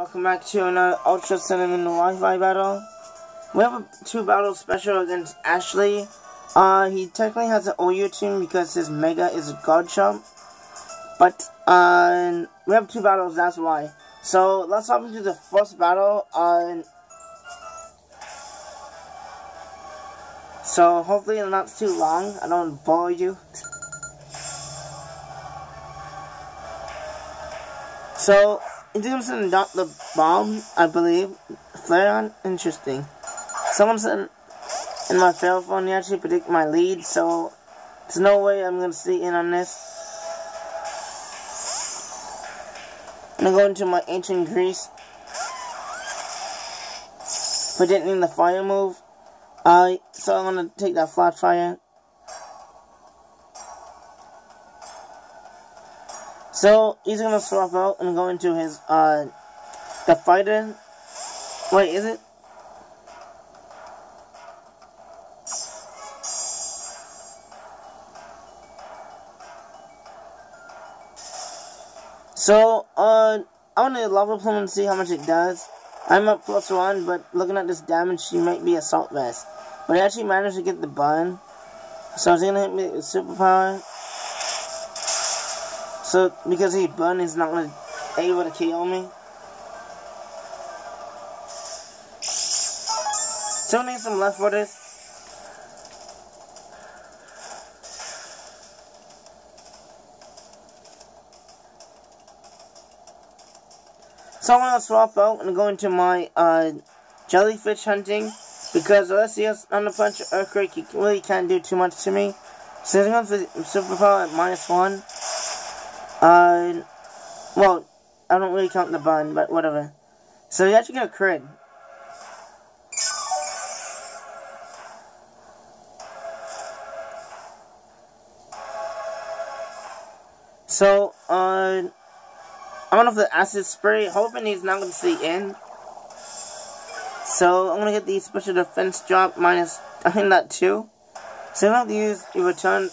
welcome back to another Ultra Sun and Moon Wi-Fi battle. We have a two battle special against Ashley. Uh, he technically has an OU team because his Mega is a Garchomp. But, uh, we have two battles, that's why. So, let's hop into the first battle. Uh, so, hopefully not too long. I don't bore you. So, going to adopt the bomb, I believe. Flareon. Interesting. Someone said in my cell phone, you actually predict my lead, so there's no way I'm to stay in on this. I'm going to go into my Ancient Greece. Predicting the fire move. Uh, so I'm to take that flat fire. So, he's gonna swap out and go into his, uh, the fighter. Wait, is it? So, uh, I want to level plum and see how much it does. I'm up plus one, but looking at this damage, she might be Assault Vest. But I actually managed to get the bun. So it's gonna hit me with superpower. So, because he burned, he's not gonna able to kill me. Still need some left for this. So I'm gonna swap out and go into my uh, jellyfish hunting because unless he has under punch earthquake, he really can't do too much to me. So he's going for superpower at minus one. Uh, well, I don't really count the bun, but whatever. So you actually get a crit. So, uh, I don't know if the acid spray, hoping he's not going to see in. So, I'm going to get the special defense drop minus, I think that too. So, have to use your return,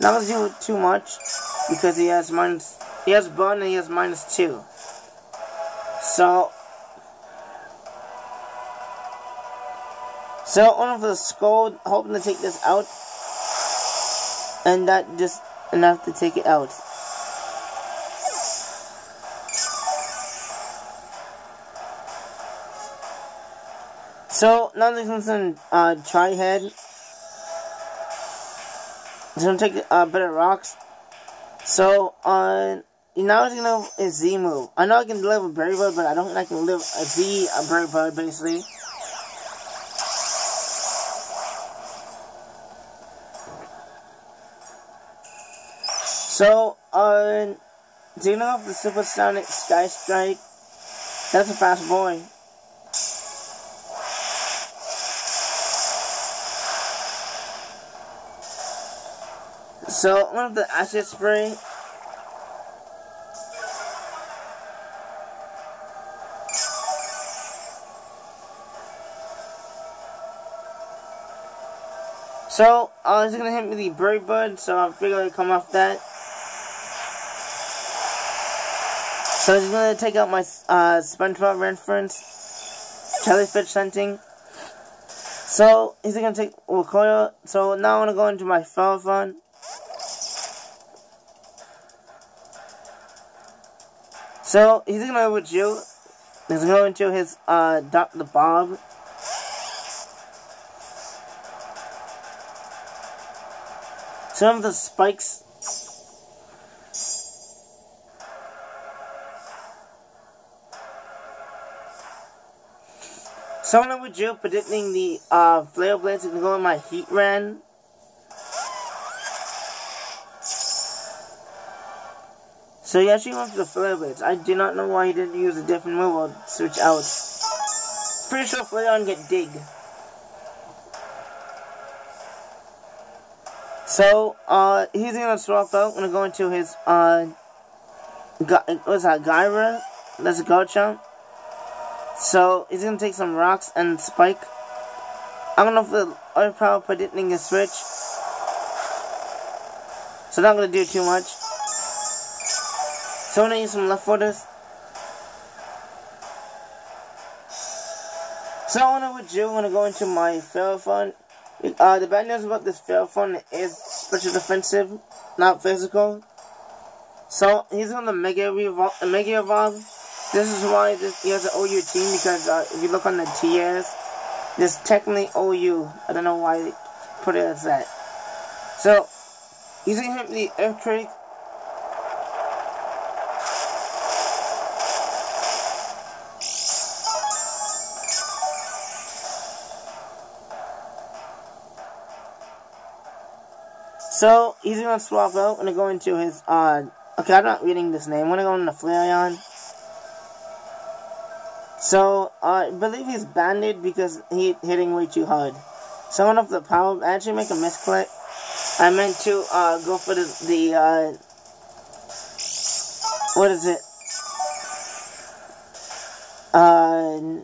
not going to do too much because he has minus, he has burn and he has minus two. So, so one of the Scald, hoping to take this out, and that just enough to take it out. So now there's some uh, try head. It's gonna take uh, better rocks. So, uh, now it's gonna a Z move. I know I can live a Berry Bud, but I don't think I can live a Z a Berry Bud, basically. So, uh, do you know if the Supersonic Sky Strike? That's a fast boy. So, one of the acid spray. So, uh, he's gonna hit me the Berry Bud, so I figure I'd come off that. So he's gonna take out my uh, SpongeBob reference, jellyfish hunting. So he's gonna take recoil. So now I'm gonna go into my Fun. So, he's gonna go with you. He's gonna into his, uh, Dr. Bob. Some of the spikes. Someone with you predicting the, uh, Flare Blitz is gonna go in my Heatran. So he actually went for the Flare Blitz. I do not know why he didn't use a different move or switch out. Pretty sure Flareon get Dig. So, uh, he's gonna swap out. I'm gonna go into his, uh, what's that, Gyra? That's a Garchomp. So, he's gonna take some rocks and spike. I don't know if the other power predicting is switch. So, not gonna do too much. So I'm gonna use some left footers. So I want to with you, I'm gonna go into my Ferrothorn. Uh, the bad news about this Ferrothorn is special defensive, not physical. So he's on the Mega Evolve. Mega Evolve. This is why this, he has an OU team because uh, if you look on the TS, this technically OU. I don't know why they put it as that. So he's gonna the Earthquake. So he's gonna swap out. I'm gonna go into his uh okay, I'm not reading this name. I'm gonna go into Flareon. So uh, I believe he's banded because he hitting way too hard. So one of the power I actually make a misclick. I meant to uh go for the the uh what is it? Uh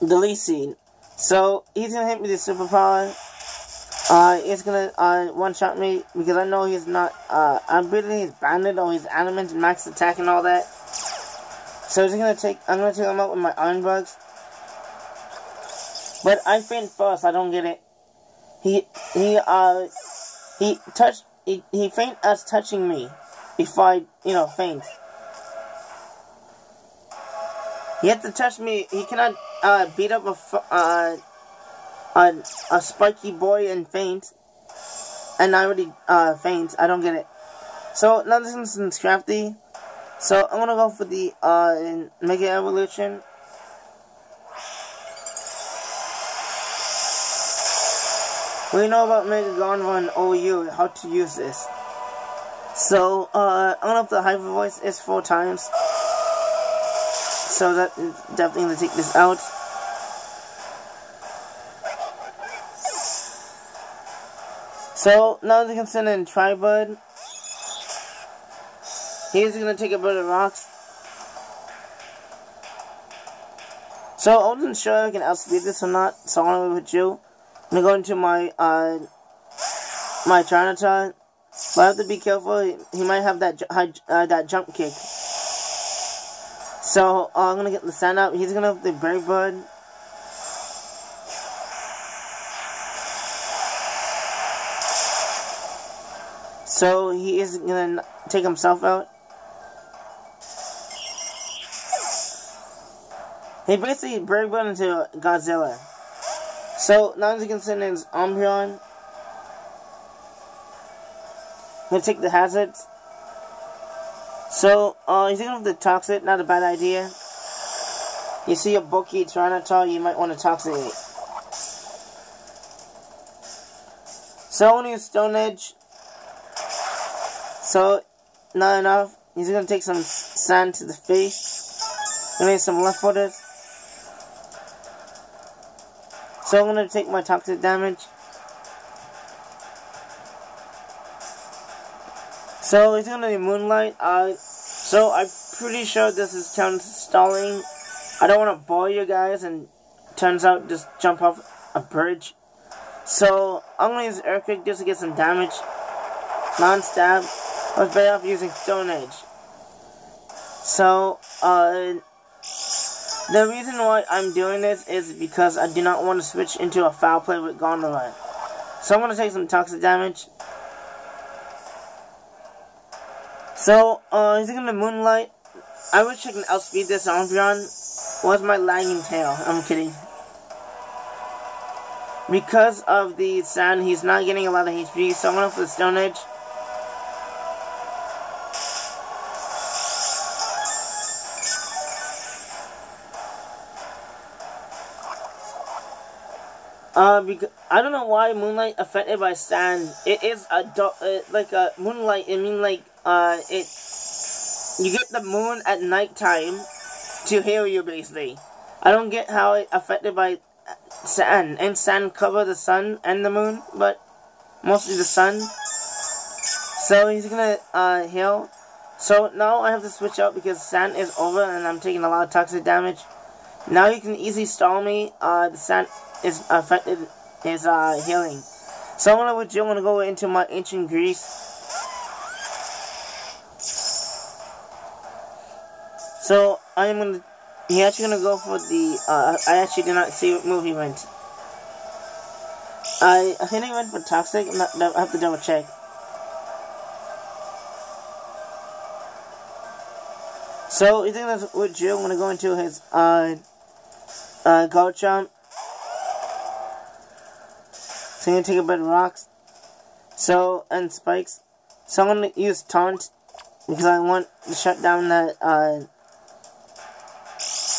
the Leech Seed. So he's gonna hit me with superpower. Uh, it's gonna, uh, one-shot me, because I know he's not, uh, I'm betting he's banded, or he's animate, max attack, and all that. So he's gonna take, I'm gonna take him out with my Iron Barbs. But I faint first, I don't get it. He, he, uh, he touched, he, he faint us touching me, before I, you know, faint. He had to touch me, he cannot, uh, beat up a, uh, a, a spiky boy and faint. And I already uh, faint. I don't get it. So now this one's crafty. So I'm gonna go for the uh, Mega Evolution. We know about Mega Gonva and OU, how to use this. So, uh, I'm gonna have the Hyper Voice is four times. So that definitely gonna take this out. So, now they can send in Tribud. He's gonna take a bit of rocks. So, I wasn't sure if I can outspeed this or not, so I'm gonna with you. I'm gonna go into my, uh, my Tyranitar. But I have to be careful, he might have that, uh, that jump kick. So, uh, I'm gonna get the sand out. He's gonna have the Brave Bird. So he isn't gonna take himself out. He basically break into Godzilla. So now as you can send his Umbreon. Gonna take the hazards. So, uh, he's gonna have the Toxic, not a bad idea. You see a bulky Tyranitar, you might want to Toxicate. So, when Stone Edge, so, not enough. He's gonna take some sand to the face. Gonna need some left footers. So I'm gonna take my toxic damage. So he's gonna be Moonlight. Uh, so I'm pretty sure this is counts stalling. I don't want to bore you guys and turns out just jump off a bridge. So I'm gonna use Earthquake just to get some damage. Non-stab. Was better off using Stone Edge. So, uh, the reason why I'm doing this is because I do not want to switch into a foul play with Gondola. So I'm going to take some toxic damage. So, uh, he's going to Moonlight. I wish I can outspeed this Umbreon. What's my lagging tail? I'm kidding. Because of the sand, he's not getting a lot of HP, so I'm going to for the Stone Edge. Uh, because I don't know why moonlight affected by sand. It is a uh, like a moonlight. I mean, like uh, it. You get the moon at nighttime to heal you, basically. I don't get how it affected by sand and sand cover the sun and the moon, but mostly the sun. So he's gonna uh, heal. So now I have to switch out because sand is over and I'm taking a lot of toxic damage. Now he can easily stall me. Uh, the sand is affected his uh, healing. So I'm gonna with you, I'm gonna go into my ancient Greece. So I'm gonna he actually gonna go for the, uh, I actually did not see what move he went. I, I think he went for Toxic, not, I have to double check. So, you think that's what Jill, I'm gonna go into his, uh, uh, Gold Gonna take a bit of rocks. So, and spikes. So, I'm gonna use Taunt, because I want to shut down that, uh,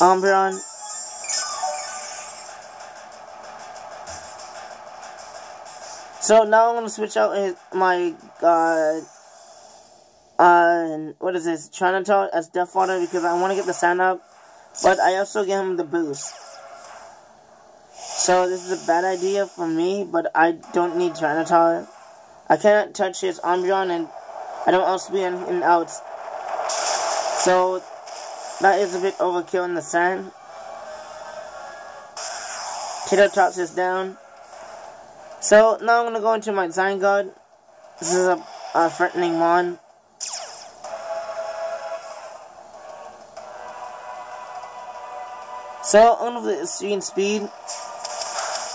Umbreon. So now I'm gonna switch out my uh uh what is this Trinitol as Death Water because I want to get the sand up, but I also give him the boost. So this is a bad idea for me, but I don't need Trinitol. I cannot touch his Umbreon and I don't also be in and outs. So that is a bit overkill in the sand. Kato is down. So, now I'm to go into my Zygarde. This is a, a threatening one. So, I'm speed speed.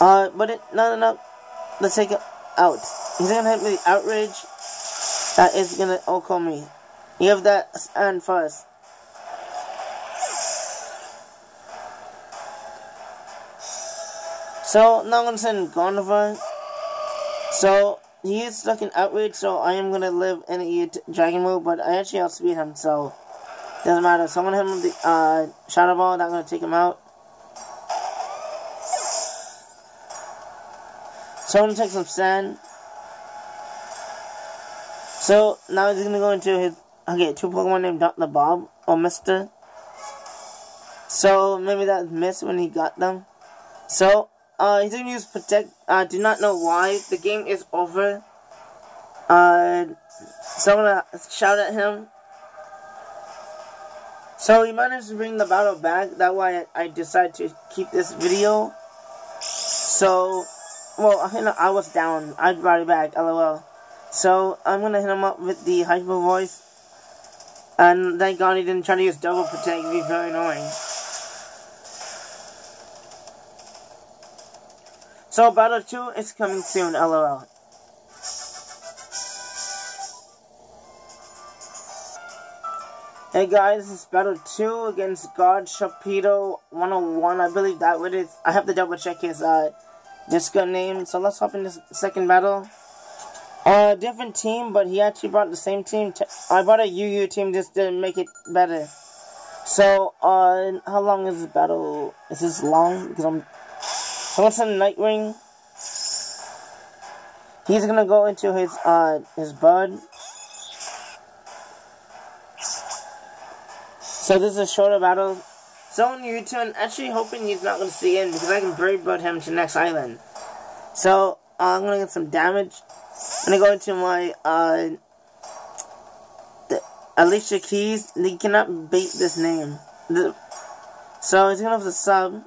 Uh, but it, no, no, no. Let's take it out. He's to hit me with Outrage. That is to OHKO me. You have that and first. So, now I'm to send. So, he is stuck in Outrage, so I am to live in a Dragon move, but I actually outspeed him, so doesn't matter. So I'm to hit him with the uh, Shadow Ball, going to take him out. So I'm going to take some sand. So, now he's to go into his, okay, two Pokemon named Dr. Bob, or Mr. So, maybe that missed when he got them. So, uh, he's gonna use protect. I uh, do not know why. The game is over. Uh, so I'm gonna shout at him. So he managed to bring the battle back. That's why I decided to keep this video. So, well, I, know, I was down. I brought it back. LOL. So I'm gonna hit him up with the hyper voice. And thank God he didn't try to use double protect. It'd be very annoying. So Battle 2 is coming soon, lol. Hey guys, it's Battle 2 against God Sharpedo 101. I believe that what it is. I have to double check his uh, Discord name. So let's hop in this second battle. Uh, different team, but he actually brought the same team. I brought a UU team just to make it better. So, uh, how long is this battle? Is this long? Because I'm so what's a Nightwing? He's gonna go into his uh his bud. So this is a shorter battle. So on YouTube, actually hoping he's not gonna see him because I can brave bud him to next island. So uh, I'm gonna get some damage. I'm gonna go into my uh the Alicia Keys. He cannot bait this name. The, so he's gonna have the sub.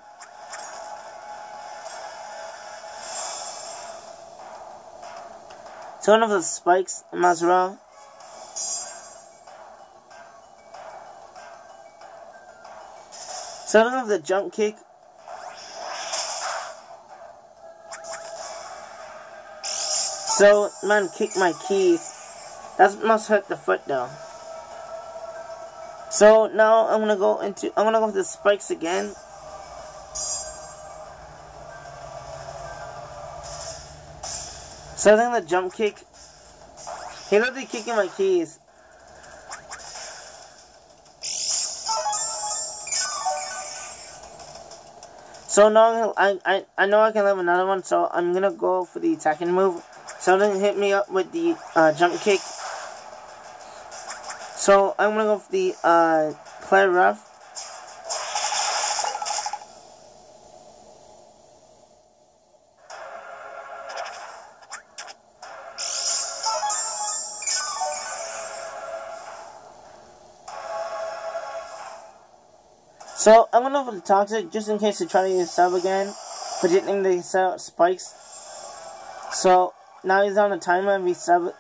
So one of the spikes, Mazra. So one of the jump kick. So, man, kick my keys. That must hurt the foot though. So now I'm gonna go into I'm gonna go with the spikes again. So I think the jump kick. He literally kicking my keys. So now I, I, I know I can live another one, so I'm gonna go for the attacking move. So then hit me up with the uh, jump kick. So I'm gonna go for the uh, play rough. So, I'm gonna the Toxic, just in case they try to sub again, predicting they set out spikes. So, now he's on a timer and we sub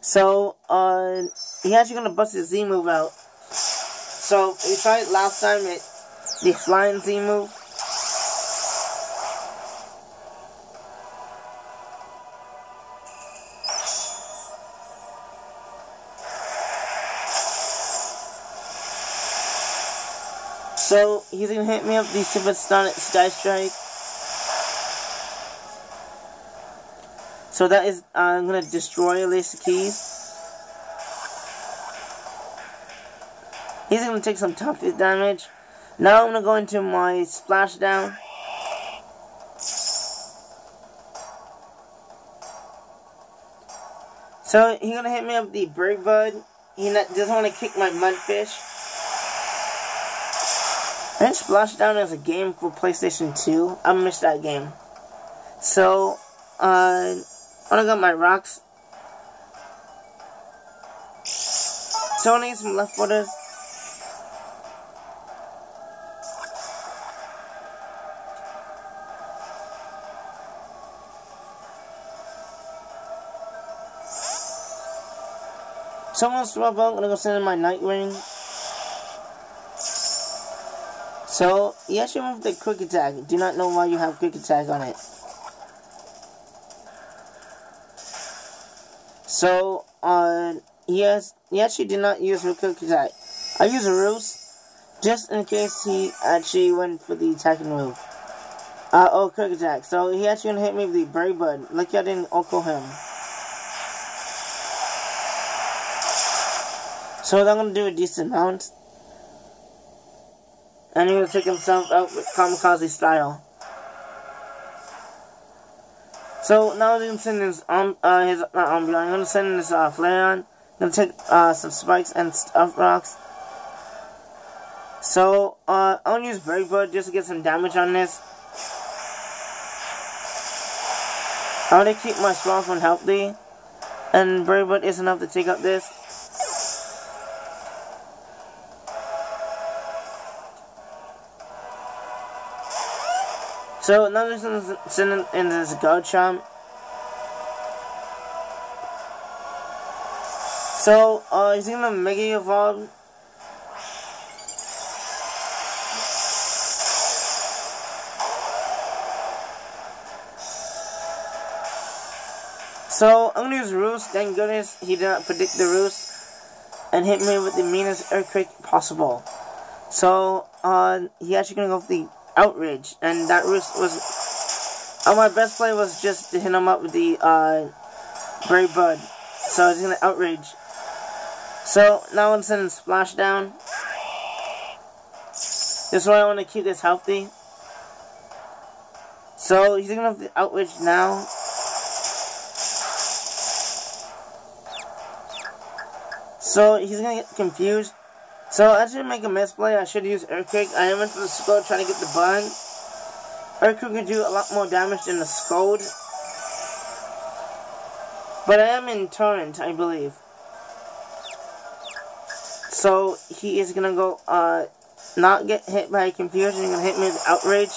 So, uh, he actually gonna bust his Z move out. So, we tried last time, it the flying Z move. So he's gonna hit me up the Super Sonic Sky Strike. So that is, I'm gonna destroy Alicia Keys. He's gonna take some toughness damage. Now I'm gonna go into my splashdown. So he's gonna hit me up the Brave Bud. He doesn't want to kick my Mudfish. I Splashdown is a game for PlayStation 2. I missed that game. So, uh, I got my rocks. So I need some left footers. So I'm gonna swap out, I'm gonna go send in my Nightwing. So, you actually went the quick attack. Do not know why you have quick attack on it. So, uh, yes, he did not use the quick attack. I use a ruse, just in case he actually went for the attacking move. Uh, oh, quick attack. So, he actually gonna hit me with the Brave Bud. Lucky I didn't OHKO him. So, I'm gonna do a decent amount and he will take himself out with kamikaze style. So now I'm gonna send his um uh his not I'm gonna send his uh Flareon. I'm gonna take uh some spikes and stuff rocks. So uh I'm gonna use Brave Bud just to get some damage on this. I want to keep my Swamp one healthy, and Brave Bud is enough to take up this. So another sentence in this Garchomp. So, uh, he's gonna Mega Evolve. So, I'm gonna use Roost. Thank goodness he did not predict the Roost. And hit me with the meanest earthquake possible. So, uh, he actually gonna go for the outrage, and that was was. Oh, my best play was just to hit him up with the uh, Brave Bud. So I was gonna outrage. So now I'm sending Splashdown. This is why I want to keep this healthy. So he's gonna have the outrage now. So he's gonna get confused. So I should make a misplay. I should use Earthquake. I am into the Scald trying to get the bun. Earthquake can do a lot more damage than the Scald. But I am in Torrent, I believe. So he is gonna go uh not get hit by confusion, he's gonna hit me with outrage.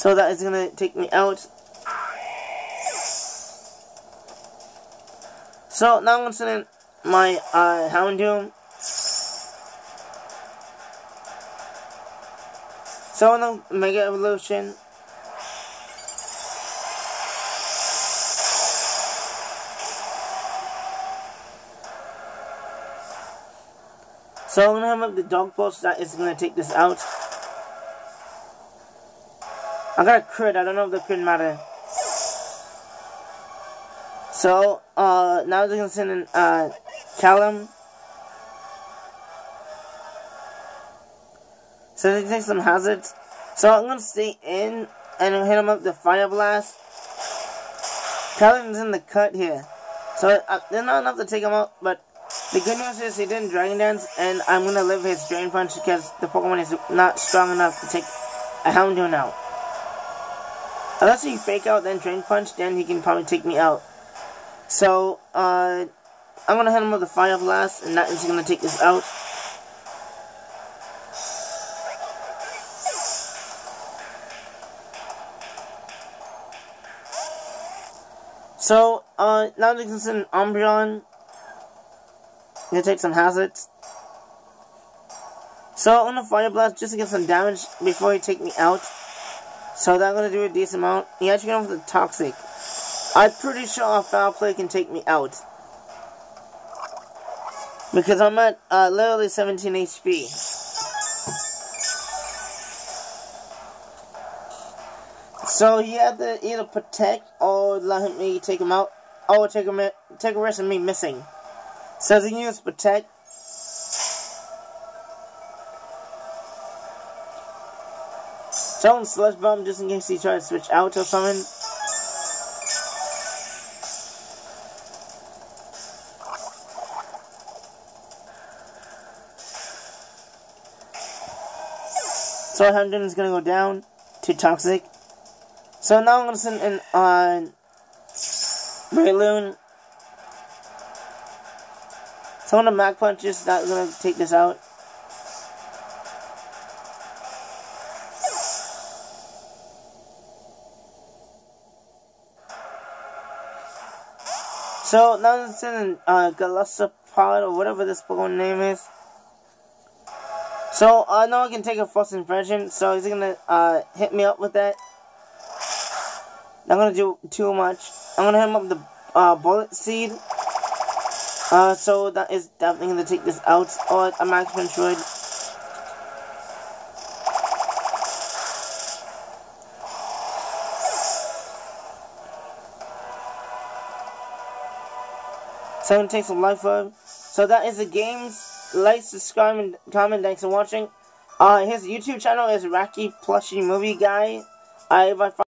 So that is gonna take me out. So now I'm gonna send in my uh, Houndoom. So in the Mega Evolution, So I'm gonna have the dog post that is gonna take this out. I got a crit, I don't know if the crit matter. So, uh, now they're gonna send in, uh, Callum. So they take some hazards. So I'm gonna stay in and hit him up the fire blast. Callum's in the cut here. So uh, they're not enough to take him out, but the good news is he didn't Dragon Dance, and I'm gonna live his Drain Punch because the Pokemon is not strong enough to take a Houndoom out. Unless he fake out then Drain Punch, then he can probably take me out. So, uh, I'm gonna hit him with a Fire Blast, and that is gonna take this out. So, uh, now that it's an Umbreon, gonna take some hazards. So I'm gonna Fire Blast just to get some damage before he take me out. So that's gonna do a decent amount. He actually went for the Toxic. I'm pretty sure a Foul Play can take me out. Because I'm at uh, literally 17 HP. So he had to either protect or let me take him out. Or take him take a risk of me missing. So he used protect. Throwing Sludge Bomb just in case he tries to switch out or something. So Hamden is gonna go down to Toxic. So now I'm gonna send in on Breloom. So on the Mach Punch is not gonna take this out. So now it's in uh, Golisopod or whatever this Pokemon name is. So I uh, know I can take a First Impression, so he's gonna uh, hit me up with that. Not gonna do too much. I'm gonna hit him up with the uh, bullet seed. Uh, so that is definitely gonna take this out. Or I'm gonna take some life up. So that is the games. Like, subscribe, and comment. Thanks for watching. Uh, his YouTube channel is Racky Plushy Movie Guy. I if I